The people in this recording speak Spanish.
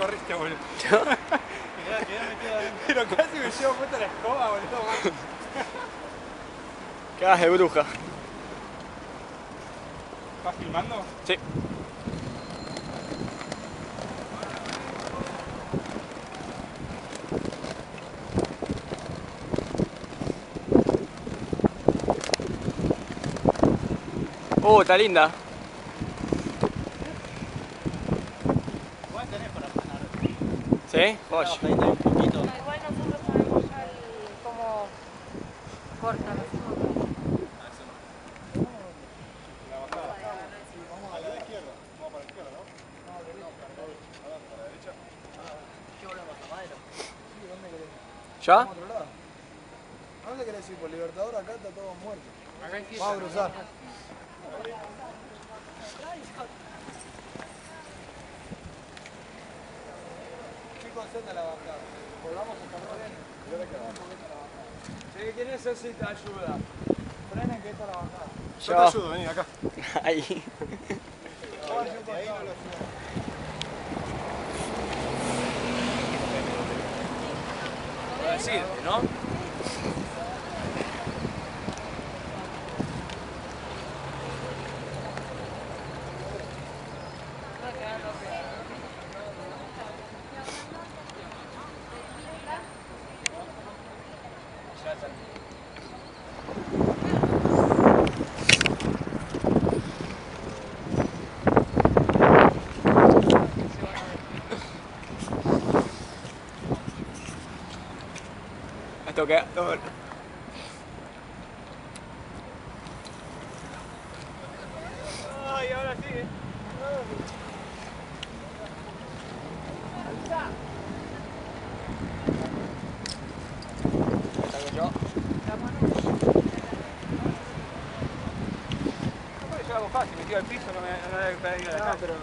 corriste, boludo. ¿Yo? Pero casi me llevo puesta la escoba, boludo. ¿Qué haces de bruja? ¿Estás filmando? Sí. Oh, está linda. ¿Sí? Oye. un poquito. No, igual nosotros sabemos el, cómo corta la La bajada. Vamos a la izquierda. Vamos para la izquierda, ¿no? No, derecha. para la derecha. ¿Qué volvemos a Madero? Sí, ¿dónde querés? ¿Ya? ¿A dónde querés ir? Por Libertador acá está todo muerto. Acá Vamos a cruzar. Chicos, esta la bajada. Volvamos a estar bien. Sí, ¿quién necesita ayuda? Frenen que esta es la bajada. Yo te ayudo, vení acá. Ahí. Ahí no lo Decirte, ¿no? Esto queda todo. Ay, ahora sigue. Salgo yo. No, yo hago fácil, me tiro al piso, no me no me voy a ir a la No, calle. pero